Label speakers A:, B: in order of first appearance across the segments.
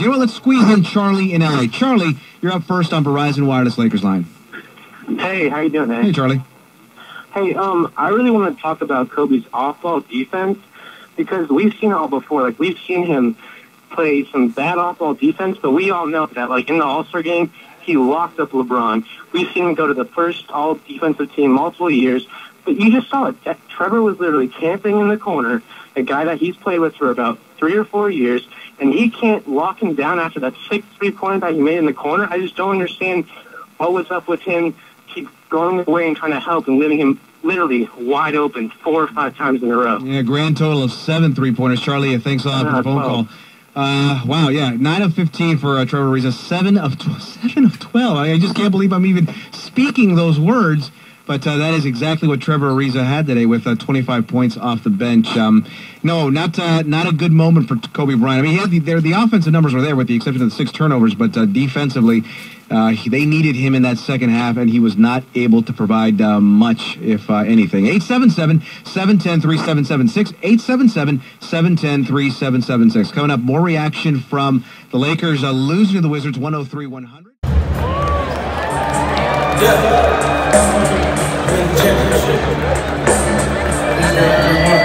A: You know what? Let's squeeze in Charlie in LA. Charlie, you're up first on Verizon Wireless Lakers line.
B: Hey, how you doing, man?
A: Hey, Charlie.
B: Hey, um, I really want to talk about Kobe's off-ball defense because we've seen it all before. Like we've seen him play some bad off-ball defense, but we all know that, like in the All-Star game, he locked up LeBron. We've seen him go to the first All-Defensive team multiple years, but you just saw it. Trevor was literally camping in the corner, a guy that he's played with for about three or four years, and he can't lock him down after that six three-pointer that he made in the corner. I just don't understand what was up with him. Keep going away and trying to help and leaving him literally wide open four or five times in a row.
A: Yeah, grand total of seven three-pointers. Charlie, thanks a lot for the phone
B: 12.
A: call. Uh, wow, yeah, nine of fifteen for uh, Trevor Ariza, seven of tw- seven of twelve. I, I just can't believe I'm even speaking those words. But uh, that is exactly what Trevor Ariza had today with uh, 25 points off the bench. Um, no, not uh, not a good moment for Kobe Bryant. I mean, he had the, the offensive numbers were there with the exception of the six turnovers, but uh, defensively, uh, he- they needed him in that second half, and he was not able to provide uh, much, if anything. 877-710-3776, 877-710-3776. Coming up, more reaction from the Lakers losing to the Wizards 103-100.
C: Tell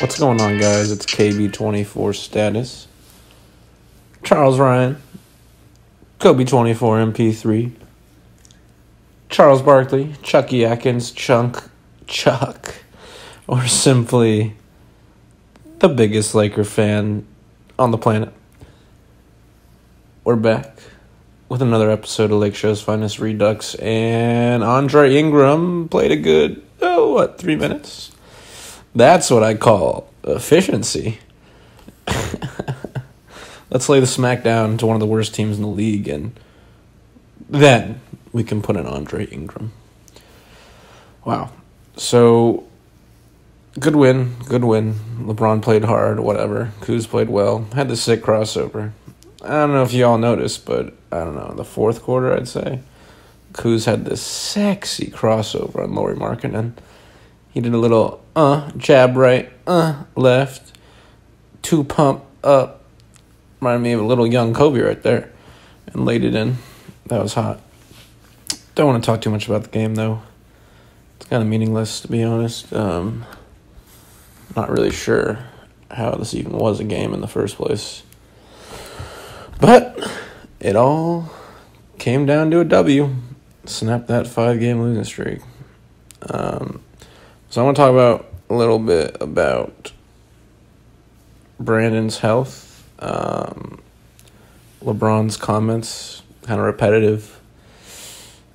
D: What's going on, guys? It's KB24 status. Charles Ryan, Kobe24 MP3, Charles Barkley, Chucky Atkins, Chunk, Chuck, or simply the biggest Laker fan on the planet. We're back with another episode of Lakeshow's Finest Redux, and Andre Ingram played a good, oh, what, three minutes? That's what I call efficiency. Let's lay the smack down to one of the worst teams in the league, and then we can put in Andre Ingram. Wow. So, good win, good win. LeBron played hard, whatever. Kuz played well. Had the sick crossover. I don't know if you all noticed, but I don't know. The fourth quarter, I'd say, Kuz had this sexy crossover on Lauri Markkanen. He did a little uh jab right, uh left, two pump up. Reminded me of a little young Kobe right there, and laid it in. That was hot. Don't want to talk too much about the game though. It's kind of meaningless to be honest. Um, not really sure how this even was a game in the first place. But it all came down to a W. Snap that five game losing streak. Um, so I want to talk about a little bit about Brandon's health. Um, LeBron's comments, kind of repetitive.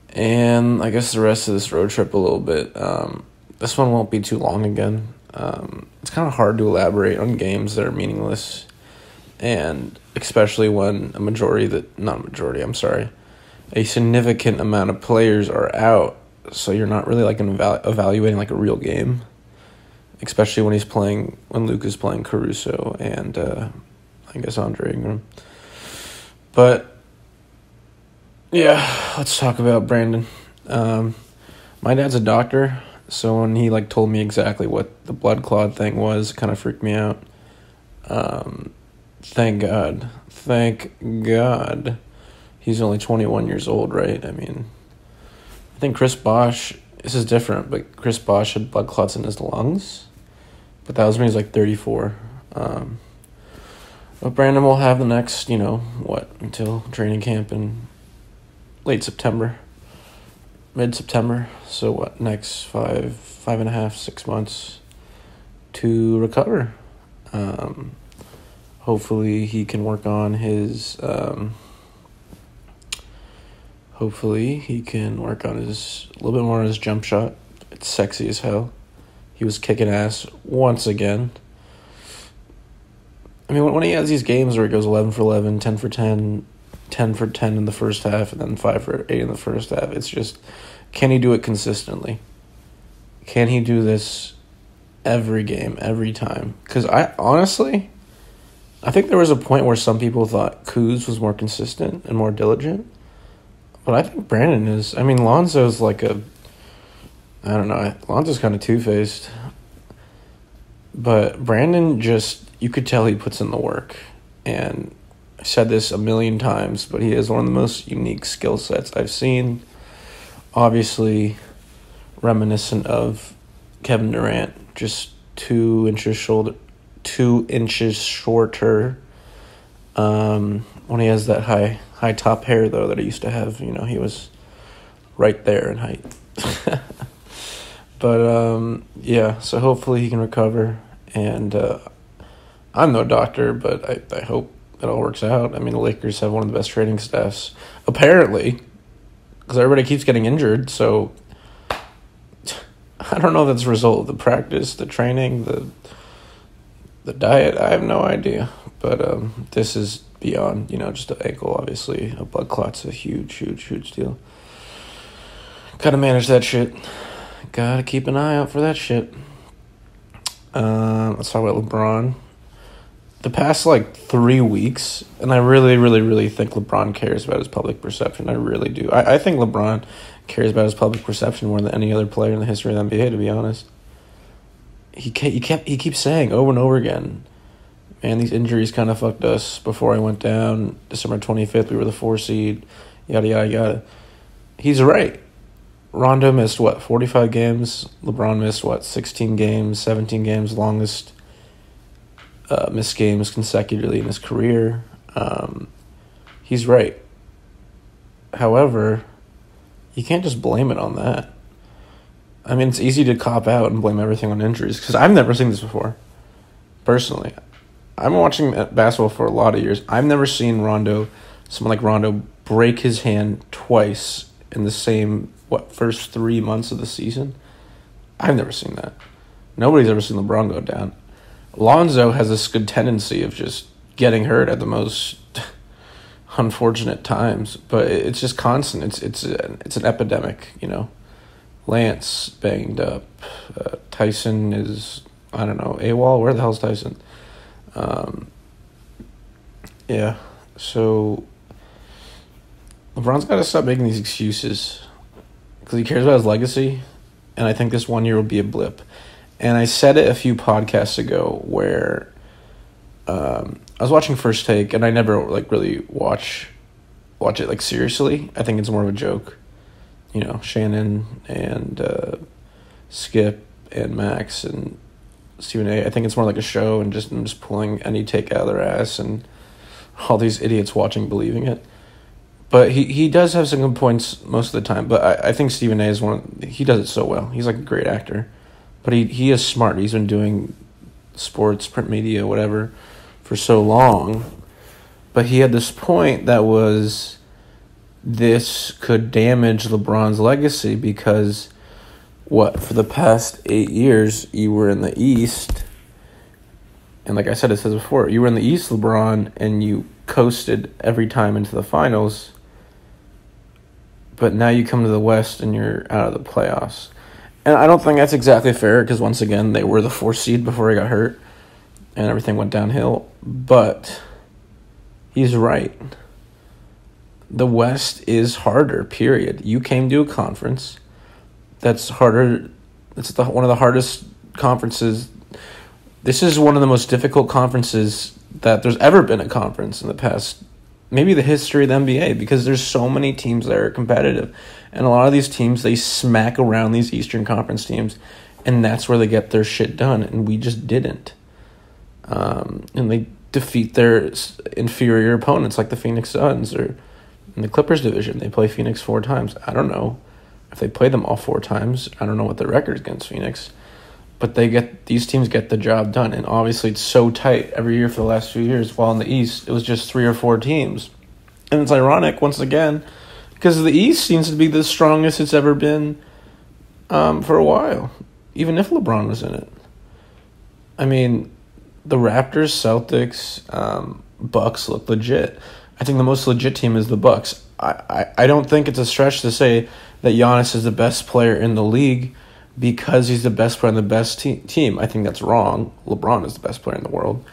D: And I guess the rest of this road trip a little bit. Um, this one won't be too long again. Um, it's kind of hard to elaborate on games that are meaningless, and especially when a majority that not a majority, I'm sorry, a significant amount of players are out, so you're not really like eval- evaluating like a real game. Especially when he's playing when Luke is playing Caruso and uh, I guess Andre Ingram. But yeah, let's talk about Brandon. Um, my dad's a doctor, so when he like told me exactly what the blood clot thing was, kind of freaked me out. Um, thank God, thank God, he's only twenty one years old, right? I mean, think Chris Bosh. This is different, but Chris Bosh had blood clots in his lungs, but that was when he was like thirty four. Um, but Brandon will have the next, you know, what until training camp in late September mid September. So what next five five and a half six months to recover. Um, hopefully he can work on his. Um, hopefully he can work on his a little bit more on his jump shot. It's sexy as hell. He was kicking ass once again. I mean, when he has these games where he goes 11 for 11, 10 for 10, 10 for 10 in the first half, and then 5 for 8 in the first half, it's just, can he do it consistently? Can he do this every game, every time? Because I honestly, I think there was a point where some people thought Kuz was more consistent and more diligent. But I think Brandon is. I mean, Lonzo's like a. I don't know. Lonzo's kind of two faced. But Brandon just. You could tell he puts in the work. And I said this a million times, but he has one of the most unique skill sets I've seen. Obviously, reminiscent of Kevin Durant, just two inches shoulder, two inches shorter. Um, when he has that high high top hair though that he used to have, you know, he was right there in height. but um, yeah, so hopefully he can recover. And uh, I'm no doctor, but I, I hope it all works out. I mean, the Lakers have one of the best training staffs, apparently, because everybody keeps getting injured. So I don't know if that's a result of the practice, the training, the the diet. I have no idea, but um, this is beyond you know just an ankle. Obviously, a blood clot's a huge, huge, huge deal. Gotta manage that shit. Gotta keep an eye out for that shit. Uh, let's talk about LeBron. The past like three weeks, and I really, really, really think LeBron cares about his public perception. I really do. I, I think LeBron cares about his public perception more than any other player in the history of the NBA. To be honest, he kept, he kept he keeps saying over and over again, "Man, these injuries kind of fucked us." Before I went down, December twenty fifth, we were the four seed. Yada yada yada. He's right. Rondo missed what forty five games. LeBron missed what sixteen games, seventeen games, longest uh, missed games consecutively in his career. Um, he's right. However, you can't just blame it on that. I mean, it's easy to cop out and blame everything on injuries because I've never seen this before. Personally, I'm watching uh, basketball for a lot of years. I've never seen Rondo, someone like Rondo, break his hand twice in the same what first three months of the season. I've never seen that. Nobody's ever seen LeBron go down. Lonzo has this good tendency of just getting hurt at the most unfortunate times, but it's just constant. It's it's uh, it's an epidemic, you know. Lance banged up. Uh, Tyson is I don't know AWOL. Where the hell's Tyson? Um, yeah. So LeBron's got to stop making these excuses because he cares about his legacy, and I think this one year will be a blip. And I said it a few podcasts ago where um, I was watching First Take, and I never like really watch watch it like seriously. I think it's more of a joke. You know, Shannon and uh, Skip and Max and Stephen A. I think it's more like a show, and just I'm just pulling any take out of their ass, and all these idiots watching believing it. But he, he does have some good points most of the time. But I, I think Stephen A. is one. He does it so well. He's like a great actor, but he he is smart. He's been doing sports, print media, whatever, for so long. But he had this point that was this could damage LeBron's legacy because what for the past eight years you were in the East, and like I said, it says before, you were in the East, LeBron, and you coasted every time into the finals. But now you come to the West and you're out of the playoffs. And I don't think that's exactly fair because once again they were the fourth seed before he got hurt, and everything went downhill. But he's right. The West is harder. Period. You came to a conference that's harder. It's the, one of the hardest conferences. This is one of the most difficult conferences that there's ever been a conference in the past, maybe the history of the NBA, because there's so many teams that are competitive, and a lot of these teams they smack around these Eastern Conference teams, and that's where they get their shit done, and we just didn't. Um, and they defeat their inferior opponents like the Phoenix Suns or in the Clippers division. They play Phoenix four times. I don't know if they play them all four times. I don't know what their record is against Phoenix, but they get these teams get the job done, and obviously it's so tight every year for the last few years. While in the East, it was just three or four teams, and it's ironic once again because the East seems to be the strongest it's ever been um, for a while, even if LeBron was in it. I mean, the Raptors, Celtics, um, Bucks look legit. I think the most legit team is the Bucks. I, I, I don't think it's a stretch to say that Giannis is the best player in the league because he's the best player on the best te- team. I think that's wrong. LeBron is the best player in the world.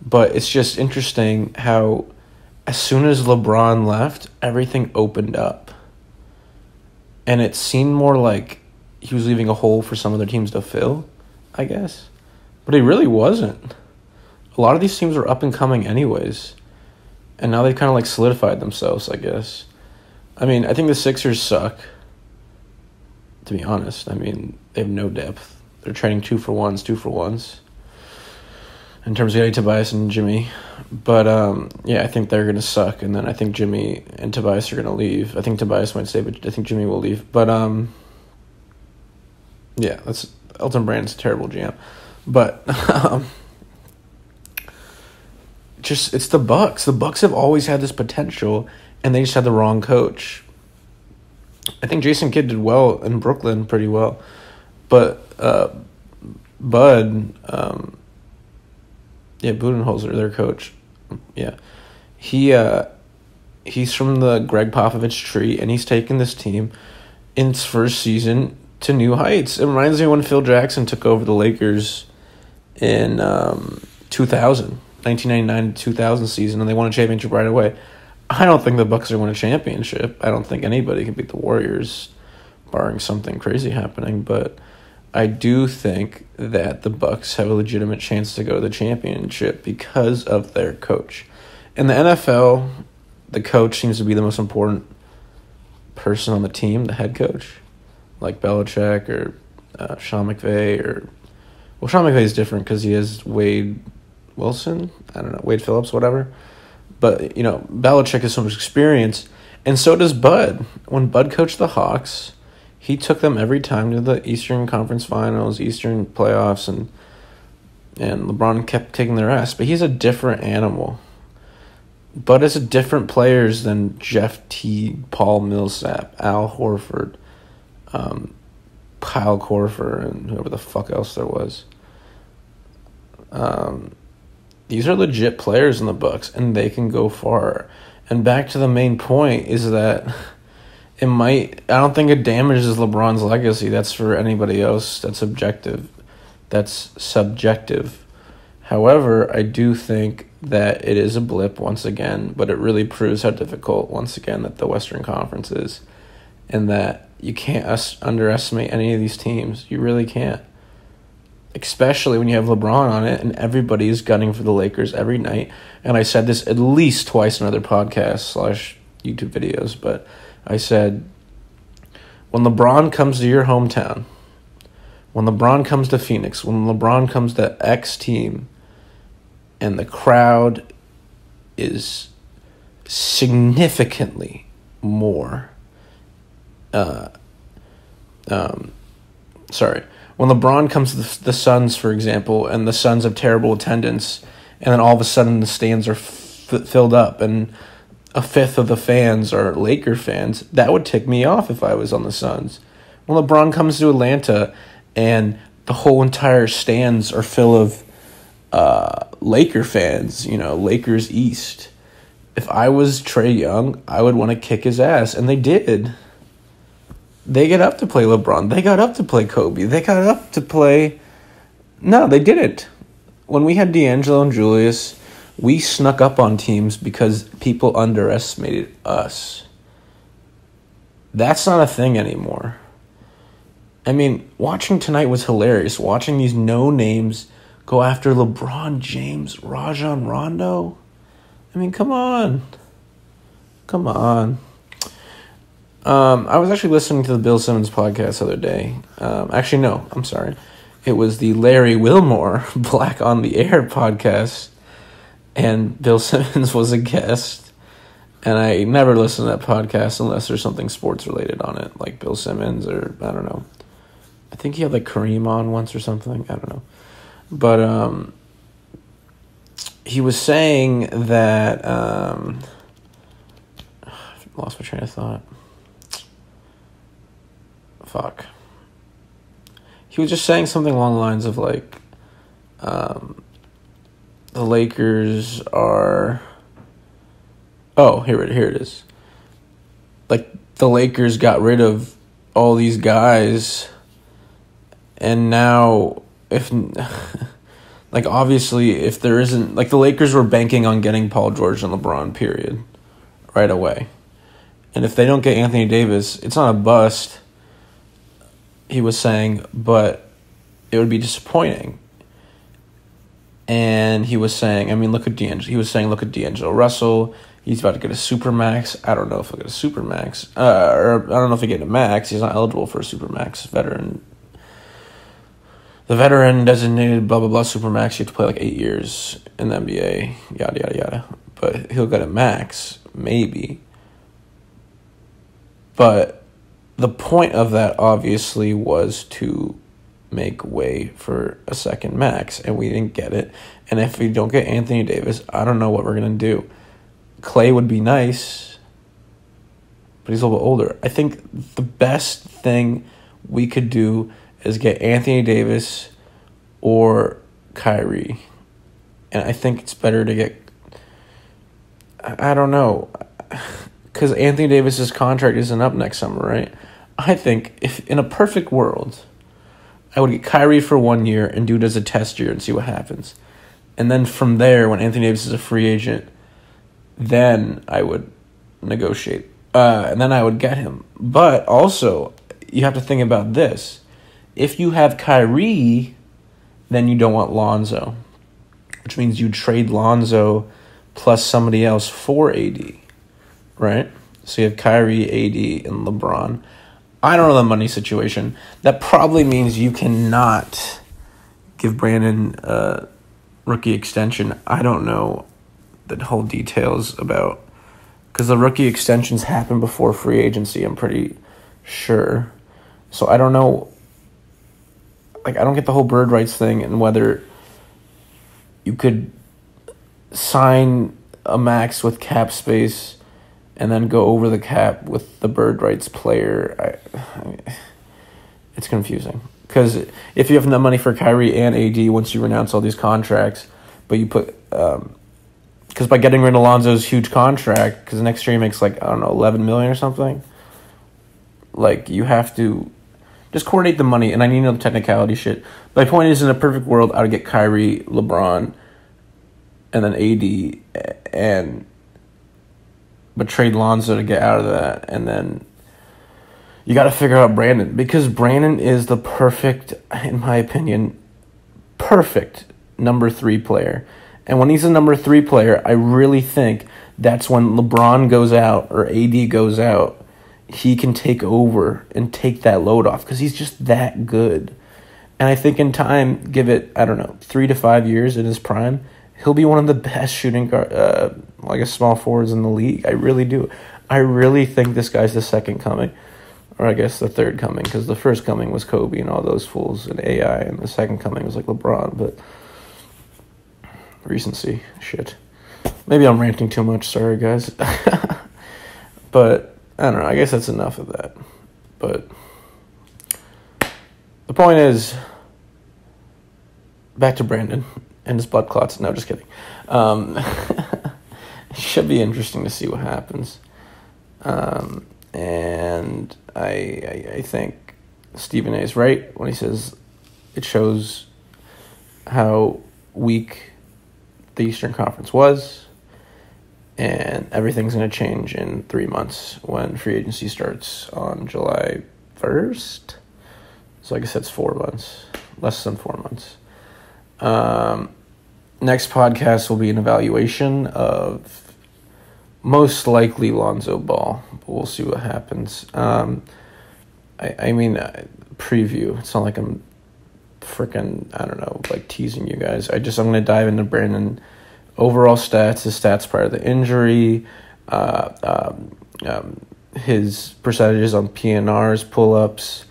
D: But it's just interesting how as soon as LeBron left, everything opened up. And it seemed more like he was leaving a hole for some other teams to fill, I guess. But he really wasn't. A lot of these teams were up and coming anyways. And now they've kind of like solidified themselves, I guess. I mean, I think the Sixers suck to be honest. I mean, they have no depth. They're trading two for ones, two for ones. In terms of getting Tobias and Jimmy, but um, yeah, I think they're gonna suck, and then I think Jimmy and Tobias are gonna leave. I think Tobias might stay, but I think Jimmy will leave. But um, yeah, that's Elton Brand's terrible jam, but um, just it's the Bucks. The Bucks have always had this potential, and they just had the wrong coach. I think Jason Kidd did well in Brooklyn, pretty well, but uh, Bud, um, yeah, Budenholzer, their coach, yeah, he uh, he's from the Gregg Popovich tree, and he's taken this team in its first season to new heights. It reminds me when Phil Jackson took over the Lakers in um, 2000, 1999 2000 season, and they won a championship right away. I don't think the Bucks are going to win a championship. I don't think anybody can beat the Warriors, barring something crazy happening. But I do think that the Bucks have a legitimate chance to go to the championship because of their coach. In the NFL, the coach seems to be the most important person on the team, the head coach, like Belichick or uh, Sean McVay or well, Sean McVay is different because he has Wade Wilson. I don't know Wade Phillips, whatever. But you know, Belichick has so much experience, and so does Bud. When Bud coached the Hawks, he took them every time to the Eastern Conference Finals, Eastern playoffs, and and LeBron kept taking their ass. But he's a different animal. Bud is a different players than Jeff T, Paul Millsap, Al Horford, um, Kyle Korver, and whoever the fuck else there was. Um, these are legit players in the Bucks, and they can go far. And back to the main point is that it might. I don't think it damages LeBron's legacy. That's for anybody else. That's objective. That's subjective. However, I do think that it is a blip once again, but it really proves how difficult once again that the Western Conference is, and that you can't us- underestimate any of these teams. You really can't. Especially when you have LeBron on it and everybody is gunning for the Lakers every night. And I said this at least twice in other podcasts slash YouTube videos, but I said when LeBron comes to your hometown, when LeBron comes to Phoenix, when LeBron comes to X team, and the crowd is significantly more uh, um, sorry when lebron comes to the, suns for example and the suns have terrible attendance and then all of a sudden the stands are f- filled up and a fifth of the fans are laker fans that would tick me off if i was on the suns when lebron comes to atlanta and the whole entire stands are full of uh, Laker fans, you know, Lakers East. If I was Trae Young, I would want to kick his ass, and they did. They get up to play LeBron. They got up to play Kobe. They got up to play. No, they didn't. When we had D'Angelo and Julius, we snuck up on teams because people underestimated us. That's not a thing anymore. I mean, watching tonight was hilarious. Watching these no names go after LeBron James, Rajon Rondo. I mean, come on. Come on. Um, I was actually listening to the Bill Simmons podcast the other day. Um, actually, no, I'm sorry. It was the Larry Wilmore Black on the Air podcast, and Bill Simmons was a guest. And I never listen to that podcast unless there's something sports related on it, like Bill Simmons or I don't know. I think he had like Kareem on once or something. I don't know. But um, he was saying that um, I lost my train of thought. Fuck. He was just saying something along the lines of like, um, the Lakers are. Oh, here it here it is. Like the Lakers got rid of all these guys, and now if like obviously if there isn't like the Lakers were banking on getting Paul George and LeBron period right away. And if they don't get Anthony Davis, it's not a bust. He was saying, but it would be disappointing. And he was saying, I mean, look at D'Angelo. He was saying, look at D'Angelo Russell. He's about to get a super max. I don't know if he'll get a super max. Uh, or I don't know if he'll get a max. He's not eligible for a super max veteran the veteran designated blah blah blah supermax. You have to play like eight years in the NBA. Yada yada yada. But he'll get a max maybe. But the point of that obviously was to make way for a second max, and we didn't get it. And if we don't get Anthony Davis, I don't know what we're gonna do. Clay would be nice, but he's a little bit older. I think the best thing we could do is get Anthony Davis or Kyrie. And I think it's better to get. I don't know. Because Anthony Davis's contract isn't up next summer, right? I think if in a perfect world, I would get Kyrie for one year and do it as a test year and see what happens. And then from there, when Anthony Davis is a free agent, then I would negotiate. Uh, and then I would get him. But also, you have to think about this if you have Kyrie, then you don't want Lonzo, which means you trade Lonzo plus somebody else for AD, right? So you have Kyrie, AD, and LeBron. I don't know the money situation. That probably means you cannot give Brandon a rookie extension. I don't know the whole details about because the rookie extensions happen before free agency. I'm pretty sure. So I don't know like I don't get the whole bird rights thing and whether you could sign a max with cap space and then go over the cap with the bird rights player. I, I it's confusing because if you have enough money for Kyrie and AD once you renounce all these contracts, but you put um, because by getting rid of Alonzo's huge contract, because next year he makes like I don't know eleven million or something, Like you have to just coordinate the money, and I need know the technicality shit. My point is, in a perfect world, I would get Kyrie, LeBron, and then AD, and but trade Lonzo to get out of that, and then you got to figure out Brandon because Brandon is the perfect, in my opinion, perfect number three player. And when he's a number three player, I really think that's when LeBron goes out or AD goes out, he can take over and take that load off because he's just that good. And I think in time, give it, I don't know, three to five years in his prime, he'll be one of the best shooting guard, uh, like a small forwards in the league. I really do. I really think this guy's the second coming, or I guess the third coming, because the first coming was Kobe and all those fools and AI, and the second coming was like LeBron. But recency, shit. Maybe I'm ranting too much. Sorry, guys. but I don't know. I guess that's enough of that. But the point is, back to Brandon and his blood clots. No, just kidding. Um, should be interesting to see what happens. Um, and I, I, I think Stephen A. is right when he says it shows how weak the Eastern Conference was, and everything's going to change in three months when free agency starts on July 1st. So I guess that's four months, less than four months. Um, next podcast will be an evaluation of most likely Lonzo Ball, but we'll see what happens. Um, I, I mean, uh, preview. It's not like I'm freaking, I don't know, like teasing you guys. I just, I'm going to dive into Brandon overall stats, his stats prior to the injury, uh, um, um, his percentages on PNRs, pull ups,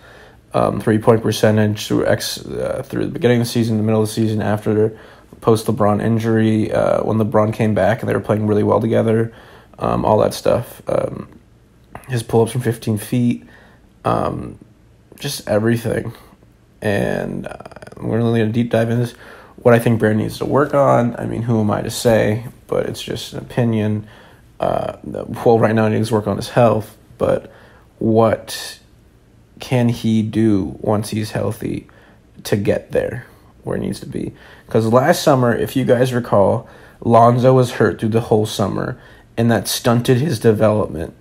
D: um, three point percentage through X uh, through the beginning of the season, the middle of the season, after post LeBron injury, uh, when LeBron came back and they were playing really well together, um, all that stuff. Um, his pull ups from 15 feet, um, just everything. And uh, we're really going to deep dive into this. What I think Brand needs to work on, I mean, who am I to say? But it's just an opinion. Uh, well, right now he needs to work on his health, but what can he do once he's healthy to get there where it needs to be? Because last summer, if you guys recall, Lonzo was hurt through the whole summer, and that stunted his development.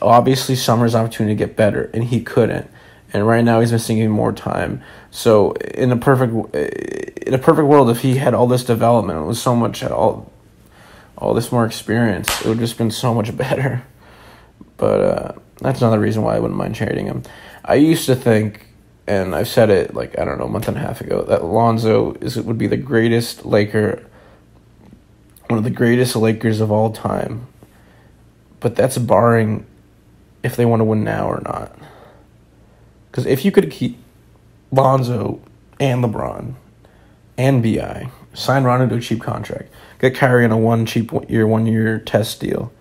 D: Obviously, summer's opportunity to get better, and he couldn't. And right now, he's missing even more time. So, in a perfect, in a perfect world, if he had all this development, it was so much all, all this more experience, it would just been so much better. But uh, that's another reason why I wouldn't mind trading him. I used to think, and I've said it like I don't know a month and a half ago, that Lonzo is it would be the greatest Laker, one of the greatest Lakers of all time. But that's barring if they want to win now or not. Because if you could keep Lonzo and LeBron and Bi, sign Rondo to a cheap contract, get Kyrie on a one cheap year, one year test deal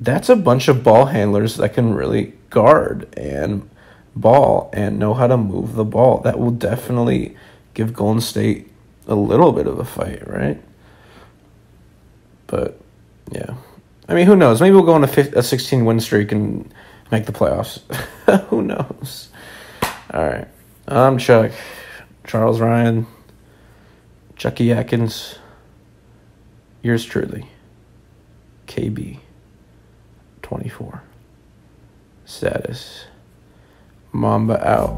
D: that's a bunch of ball handlers that can really guard and ball and know how to move the ball. That will definitely give Golden State a little bit of a fight, right? But yeah, I mean, who knows? Maybe we'll go on a, 15, a 16 win streak and make the playoffs. who knows? All right, I'm Chuck, Charles Ryan, Chucky Atkins. Yours truly, KB. 24. Status. Mamba out.